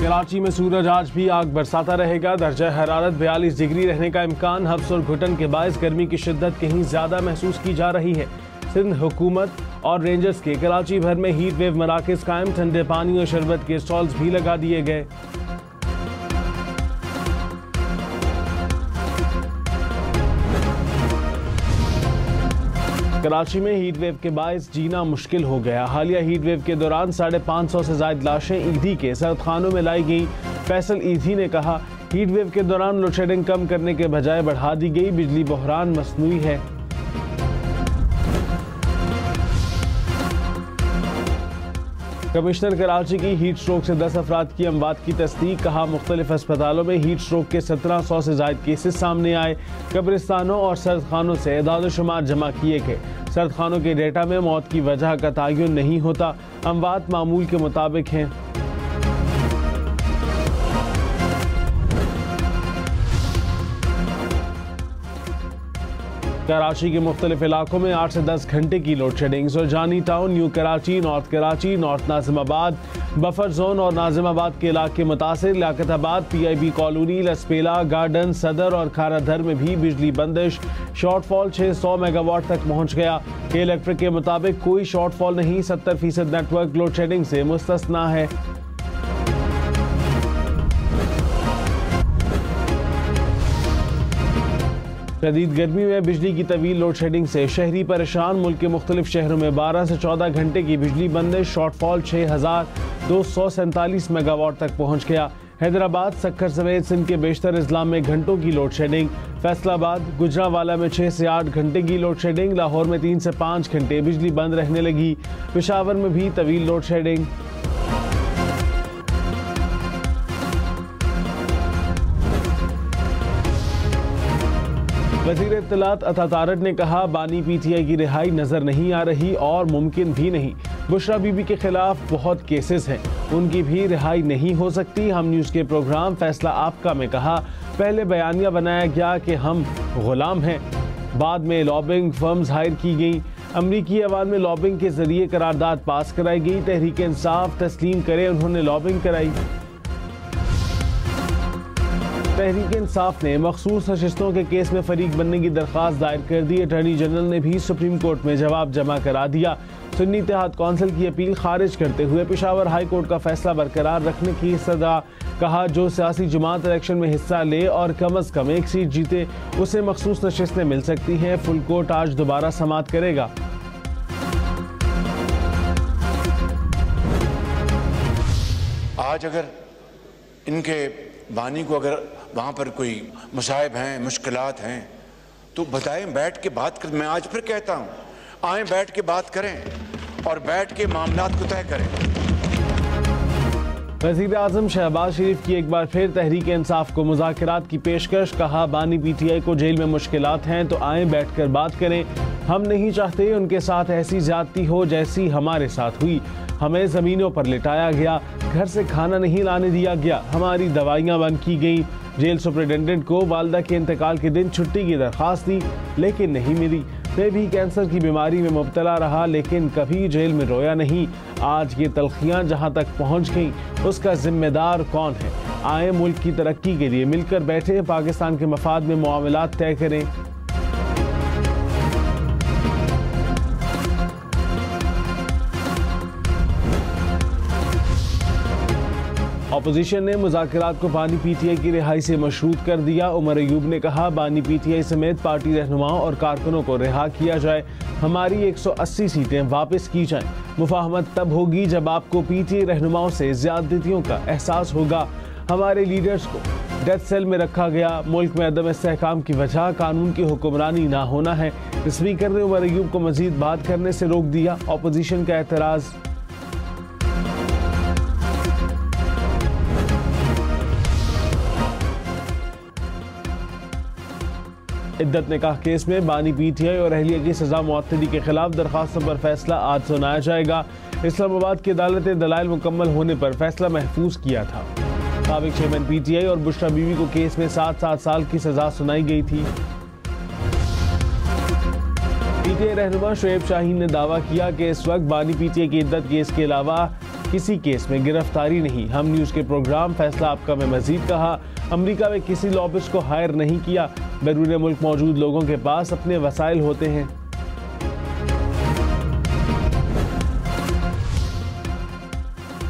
कराची में सूरज आज भी आग बरसाता रहेगा। दर्जा हरारत बयालीस डिग्री रहने का इम्कान हफ्स और घुटन के बायस गर्मी की शिद्दत कहीं ज़्यादा महसूस की जा रही है। सिंध हुकूमत और रेंजर्स के कराची भर में हीट वेव मराकज कायम, ठंडे पानी और शरबत के स्टॉल्स भी लगा दिए गए। कराची में हीट वेव के बायस जीना मुश्किल हो गया। हालिया हीट वेव के दौरान साढ़े पाँच सौ से ज़्यादा लाशें ईदी के सर्द खानों में लाई गई। फैसल ईदी ने कहा हीट वेव के दौरान लोड शेडिंग कम करने के बजाय बढ़ा दी गई। बिजली बहरान मसनू है। कमिश्नर कराची की हीट स्ट्रोक से 10 अफराद की अमवात की तस्दीक, कहा मुख्तलिफ़ अस्पतालों में हीट स्ट्रोक के 1700 से ज़्यादा केसेस सामने आए। कब्रिस्तानों और सर्द खानों से इदाद शुमार जमा किए गए। सर्द खानों के डेटा में मौत की वजह का तयन नहीं होता। अमवात मामूल के मुताबिक हैं। कराची के मुख्तलिफ़ इलाकों में आठ से दस घंटे की load shedding. Surjani town, new Karachi, north Karachi, north Nazimabad, buffer zone और नाजिमाबाद के इलाके मुतासर। Liaquatabad P I B colony, Lasbela, garden, Saddar और खाराधर में भी बिजली बंदिश। शॉर्टफॉल छः सौ मेगावाट तक पहुँच गया। इलेक्ट्रिक के मुताबिक कोई शॉर्टफॉल नहीं, सत्तर फ़ीसद नेटवर्क लोड शेडिंग से मुस्तना है। शदीद गर्मी में बिजली की तवील लोड शेडिंग से शहरी परेशान, मुल्क के मुख्तलिफ़ शहरों में बारह से चौदह घंटे की बिजली बंदिश शॉर्टफॉल छः हज़ार दो सौ सैंतालीस मेगावाट तक पहुँच गया। हैदराबाद, सखर समेत सिंध के बेशतर इस्लाम में घंटों की लोड शेडिंग फैसलाबाद, गुजरावाला में छः से आठ घंटे की लोड शेडिंग लाहौर में तीन से पाँच घंटे बिजली बंद रहने लगी। पिशावर में भी तवील लोड शेडिंग वज़ीर इतलात अता ने कहा, बानी पीटीआई की रिहाई नज़र नहीं आ रही और मुमकिन भी नहीं। बुशरा बीबी के खिलाफ बहुत केसेस हैं। उनकी भी रिहाई नहीं हो सकती, हम न्यूज़ के प्रोग्राम फैसला आपका में कहा। पहले बयानिया बनाया गया कि हम गुलाम हैं। बाद में लॉबिंग फर्म्स हायर की गई। अमरीकी अवान में लॉबिंग के ज़रिए करारदाद पास कराई गई। तहरीक इंसाफ तस्लीम करे, उन्होंने लॉबिंग कराई। तहरीक इंसाफ ने मखसूस नशस्तों के केस में फरीक बनने की दरख्वास्त दायर कर दी। अटर्नी जनरल ने भी सुप्रीम कोर्ट में जवाब जमा करा दिया। सुन्नी इतिहाद कौंसिल की अपील खारिज करते हुए पिशावर हाई कोर्ट का फैसला बरकरार रखने की सदा कहा, जो सियासी जमात इलेक्शन में हिस्सा ले और कम अज कम एक सीट जीते, उसे मखसूस नशस्तें मिल सकती हैं। फुल कोर्ट आज दोबारा समात करेगा। आज अगर इनके बानी को अगर वहाँ पर कोई मसाइब हैं मुश्किल हैं तो बताएँ, बैठ के बात कर, मैं आज फिर कहता हूँ, आए, बैठ के बात करें और बैठ के मामला को तय करें। वज़ीर आज़म शहबाज शरीफ की एक बार फिर तहरीक इंसाफ को मुजाकरात की पेशकश, कहा, बानी पी टी आई को जेल में मुश्किल हैं तो आए, बैठ कर बात करें। हम नहीं चाहते उनके साथ ऐसी ज्यादती हो जैसी हमारे साथ हुई। हमें ज़मीनों पर लिटाया गया। घर से खाना नहीं लाने दिया गया। हमारी दवाइयाँ बंद की गई। जेल सुपरिटेंडेंट को वालदा के इंतकाल के दिन छुट्टी की दरख्वास्त दी, लेकिन नहीं मिली। मैं भी कैंसर की बीमारी में मुबतला रहा, लेकिन कभी जेल में रोया नहीं। आज ये तलखियाँ जहाँ तक पहुँच गई, उसका जिम्मेदार कौन है? आए मुल्क की तरक्की के लिए मिलकर बैठे, पाकिस्तान के मफाद में मामला तय करें। अपोजिशन ने मुजाकर को बानी पीटीआई की रिहाई से मशरूत कर दिया। उमर अयूब ने कहा बानी पीटीआई समेत पार्टी रहनुमाओं और कारकुनों को रिहा किया जाए। हमारी 180 सीटें वापस की जाएँ। मुफाहमत तब होगी जब आपको पीटीआई रहनुमाओं से ज्यादतियों का एहसास होगा। हमारे लीडर्स को डेथ सेल में रखा गया। मुल्क में अदम इसकाम की वजह कानून की हुक्मरानी ना होना है। स्पीकर ने उमर अयूब को मजीद बात करने से रोक दिया। अपोजिशन का एतराज़ इद्दत ने कहा, केस में बानी पीटीआई और अहलिया की सजा मुअत्तली के खिलाफ दरखास्तों पर फैसला आज सुनाया जाएगा। इस्लामाबाद की अदालत ने दलाइल मुकम्मल होने पर फैसला महफूज किया था। सबक चेयरमैन पीटीआई और बुशरा बीवी को केस में सात सात साल की सजा सुनाई गई थी। पीटीआई रहनुमा शुएब शाहीन ने दावा किया कि इस वक्त बानी पीटीआई की इद्दत केस के अलावा किसी केस में गिरफ्तारी नहीं। हम न्यूज़ के प्रोग्राम फैसला आपका में मजीद कहा। अमरीका में किसी लॉबिस्ट को हायर नहीं किया। बैरून मुल्क मौजूद लोगों के पास अपने वसाइल होते हैं।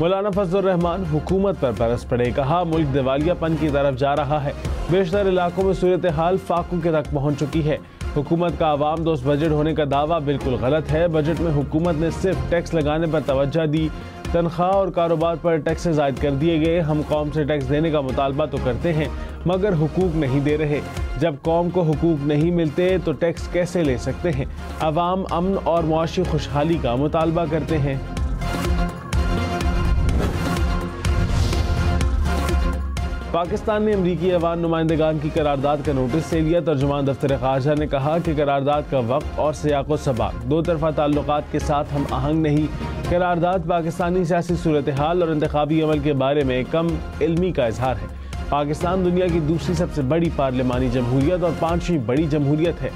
मौलाना फजल रहमान हुकूमत पर बरस पड़े। कहा, मुल्क दिवालियापन की तरफ़ जा रहा है। बेशतर इलाकों में सूरत हाल फाकू के तक पहुँच चुकी है। हुकूमत का आवाम दोस्त बजट होने का दावा बिल्कुल गलत है। बजट में हुकूमत ने सिर्फ़ टैक्स लगाने पर तवज्जो दी। तनख्वाह और कारोबार पर टैक्स जायद कर दिए गए। हम कौम से टैक्स देने का मुतालबा तो करते हैं, मगर हुकूक नहीं दे रहे। जब कौम को हकूक नहीं मिलते तो टैक्स कैसे ले सकते हैं? आवाम, अमन और मुआशी खुशहाली का मुतालबा करते हैं। पाकिस्तान ने अमरीकी अवान नुमाइंदगान की करारदाद का नोटिस से लिया तर्जुमान दफ्तर खारजा ने कहा कि करारदाद का वक्त और सियाको सबाक। दो तरफा ताल्लुक के साथ हम आहंग नहीं। करारदाद पाकिस्तानी सियासी सूरत हाल और इंतबी अमल के बारे में कम इलमी का इजहार है। पाकिस्तान दुनिया की दूसरी सबसे बड़ी पार्लिमानी जमहूरियत और पाँचवीं बड़ी जमहूरियत है।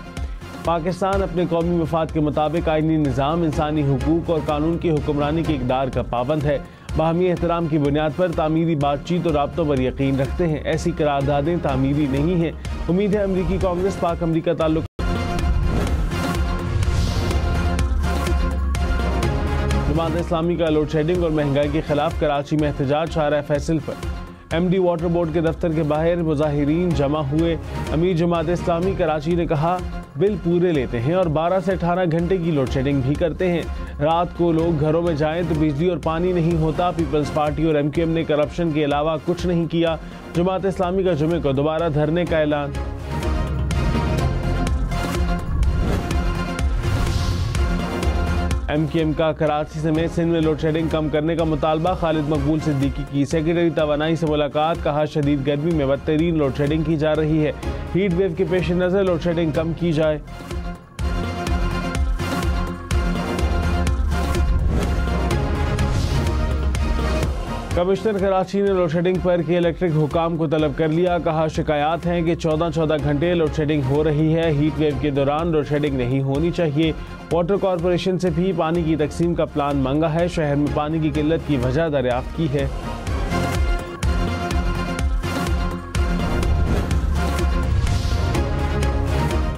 पाकिस्तान अपने कौमी मफाद के मुताबिक आइनी निज़ाम, इंसानी हकूक और कानून की हुक्मरानी के इकदार का पाबंद है। बाहमी एहतराम की बुनियाद पर तामीरी बातचीत और रबतों पर यकीन रखते हैं। ऐसी करारदादें तामीरी नहीं हैं। उम्मीद है अमरीकी कांग्रेस पाक अमरीका ताल्लुक जमात इस्लामी का लोड शेडिंग और महँगाई के खिलाफ कराची में एहतजाज है फैसल पर। एम डी वाटर बोर्ड के दफ्तर के बाहर मुजाहरीन जमा हुए। अमीर जमात इस्लामी कराची ने कहा बिल पूरे लेते हैं और 12 से 18 घंटे की लोड शेडिंग भी करते हैं। रात को लोग घरों में जाएँ तो बिजली और पानी नहीं होता। पीपल्स पार्टी और एमक्यूएम ने करप्शन के अलावा कुछ नहीं किया। जमात इस्लामी का जुमे को दोबारा धरने का ऐलान। एम के एम का कराची समेत सिंध में लोड शेडिंग कम करने का मुतालबा। खालिद मकबूल सिद्दीकी की सेक्रेटरी तोानाई से मुलाकात, कहा, शदीद गर्मी में बदतरीन लोड शेडिंग की जा रही है। हीट वेव के पेश नज़र लोड शेडिंग कम की जाए। कमिश्नर कराची ने लोड शेडिंग पर के इलेक्ट्रिक हुकाम को तलब कर लिया। कहा, शिकायत हैं कि 14-14 घंटे लोड शेडिंग हो रही है। हीट वेव के दौरान लोड शेडिंग नहीं होनी चाहिए। वाटर कॉरपोरेशन से भी पानी की तकसीम का प्लान मांगा है। शहर में पानी की किल्लत की वजह दरियाफ्त की है।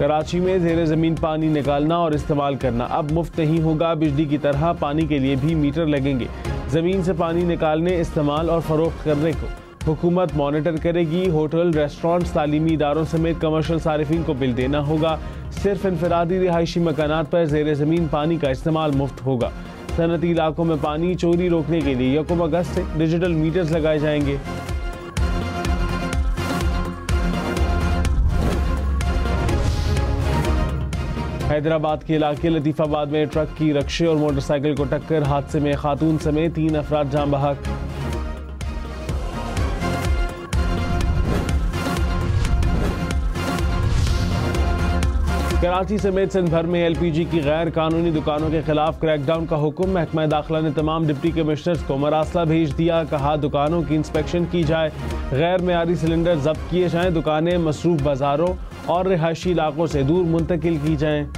कराची में जेर ज़मीन पानी निकालना और इस्तेमाल करना। अब मुफ़्त नहीं होगा, बिजली की तरह पानी के लिए भी मीटर लगेंगे। ज़मीन से पानी निकालने, इस्तेमाल और फ़रोख्त करने को। हुकूमत मॉनिटर करेगी, होटल, रेस्टोरेंट्स, तालीमी इदारों समेत कमर्शल सार्फिन को बिल देना होगा। सिर्फ़ इनफरादी रिहायशी मकान पर जेर ज़मीन पानी का इस्तेमाल मुफ़्त होगा। सनती इलाकों में पानी चोरी रोकने के लिए यकम अगस्त से डिजिटल मीटर्स लगाए जाएँगे। हैदराबाद के इलाके लतीफ़ाबाद में ट्रक की रक्शे और मोटरसाइकिल को टक्कर, हादसे में खातून समेत तीन अफराद जाम बहक। कराची समेत सिंध भर में एलपीजी की गैर कानूनी दुकानों के खिलाफ क्रैकडाउन का हुक्म। महकमा दाखिला ने तमाम डिप्टी कमिश्नर्स को मरासला भेज दिया, कहा दुकानों की इंस्पेक्शन की जाए। गैर मैारी सिलेंडर जब्त किए जाएँ, दुकानें मसरूफ बाजारों और रिहायशी इलाकों से दूर मुंतकिल की जाएँ।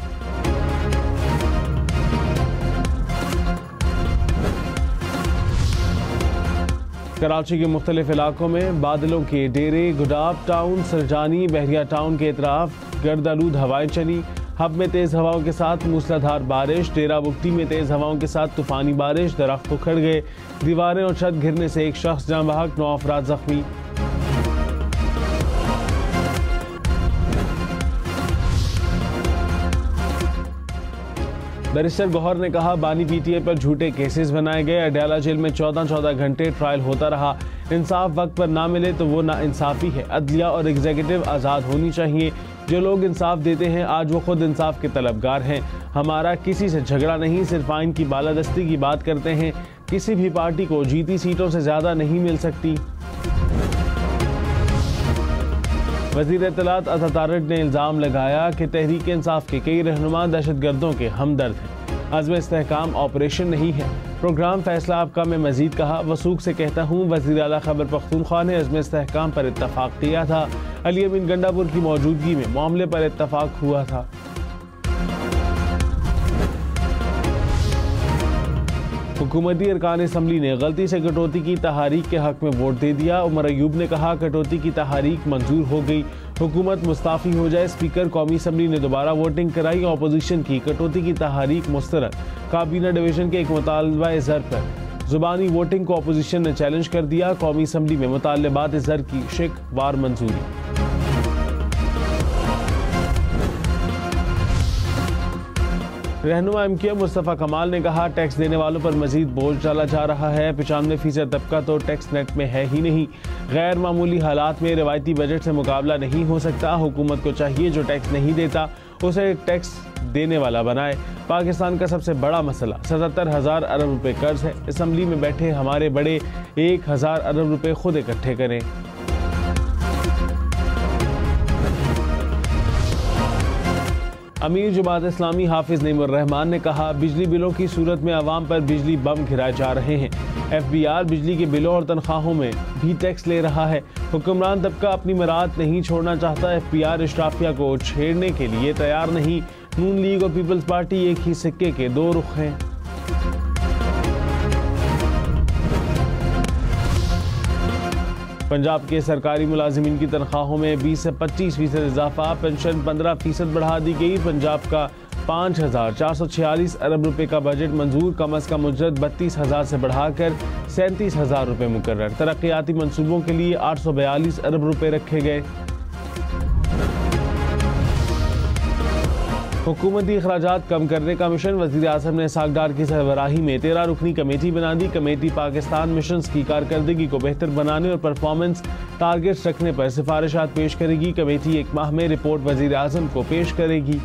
कराची के मुख्तलिफ़ इलाकों में बादलों के डेरे गुडाब टाउन, सरजानी, बहरिया टाउन के इतराफ, गर्दालूद हवाएँ चली। हब में तेज़ हवाओं के साथ मूसलाधार बारिश, डेरा बुकटी में तेज़ हवाओं के साथ तूफानी बारिश, दरख्त उखड़ गए। दीवारें और छत घिरने से एक शख्स जहाँ बहक, नौ अफराद जख्मी। बैरिस्टर गौहर ने कहा, बानी पीटीए पर झूठे केसेस बनाए गए, अडयाला जेल में चौदह चौदह घंटे ट्रायल होता रहा। इंसाफ वक्त पर ना मिले तो वो ना इंसाफी है। अदलिया और एग्जीक्यूटिव आज़ाद होनी चाहिए। जो लोग इंसाफ देते हैं, आज वो खुद इंसाफ के तलबगार हैं। हमारा किसी से झगड़ा नहीं, सिर्फ़ आइन की बालादस्ती की बात करते हैं। किसी भी पार्टी को जीती सीटों से ज़्यादा नहीं मिल सकती। वज़ीर इतलात अतारड ने इल्ज़ाम लगाया कि तहरीक इंसाफ के कई रहनुमा दहशत गर्दों के हमदर्द हैं। अजम इसकाम ऑपरेशन नहीं है। प्रोग्राम फैसला आपका में मजीद कहा, वसूख से कहता हूँ वजी अला खबर पख्तूनख्वा ने अजम इसकाम पर इतफाक़ किया था। अली अमीन गंडापुर की मौजूदगी में मामले पर इतफाक़ हुआ था। हुकूमती अरकान इसम्बली ने गलती से कटौती की तहारीक के हक में वोट दे दिया। उमर अयूब ने कहा, कटौती की तहारीक मंजूर हो गई। हुकूमत मुस्ताफ़ी हो जाए, स्पीकर, कौमी असम्बली ने दोबारा वोटिंग कराई अपोजिशन की कटौती की तहारीक मुस्तरद। काबीना डिवीज़न के एक मुतालबा जर पर। जुबानी वोटिंग को अपोजिशन ने चैलेंज कर दिया। कौमी असम्बली में मुतालबात जर की। शिक वार मंजूरी। रहनुमा एम क्यू मुस्तफ़ा कमाल ने कहा, टैक्स देने वालों पर मजीद बोझ डाला जा रहा है। पचानवे फ़ीसद तबका तो टैक्स नेट में है ही नहीं। गैर मामूली हालात में रिवायती बजट से मुकाबला नहीं हो सकता। हुकूमत को चाहिए जो टैक्स नहीं देता, उसे टैक्स देने वाला बनाए। पाकिस्तान का सबसे बड़ा मसला, सतहत्तर हज़ार अरब रुपए कर्ज है। इसम्बली में बैठे हमारे बड़े एक हज़ार अरब रुपए खुद इकट्ठे करें। अमीर जमात इस्लामी हाफिज रहमान ने कहा, बिजली बिलों की सूरत में आवाम पर बिजली बम घिराए जा रहे हैं। एफ़ बी आर बिजली के बिलों और तनख्वाहों में भी टैक्स ले रहा है। हुक्मरान तबका अपनी मराद नहीं छोड़ना चाहता एफ़ बी आर इश्टाफिया को छेड़ने के लिए तैयार नहीं। नून लीग और पीपल्स पार्टी एक ही सिक्के के दो रुख हैं। पंजाब के सरकारी मुलाजमीन की तनख्वाहों में 20 से 25 फ़ीसद इजाफा, पेंशन 15 फ़ीसद बढ़ा दी गई। पंजाब का पाँच हज़ार चार सौ छियालीस अरब रुपए का बजट मंजूर, कम अज़ कम उजरत बत्तीस हज़ार से बढ़ाकर सैंतीस हज़ार रुपये मुकर तरक्याती मनसूबों के लिए आठ सौ बयालीस अरब रुपये रखे गए। हुकूमती अखराज कम करने का मिशन। वजी अजम ने सागडार की सरबराही में तेरह रुकनी कमेटी बना दी। कमेटी पाकिस्तान मिशन की कारकर्दगी को बेहतर बनाने और परफॉर्मेंस टारगेट्स रखने पर सिफारिशात पेश करेगी। कमेटी एक माह में रिपोर्ट वजी अजम को पेश करेगी।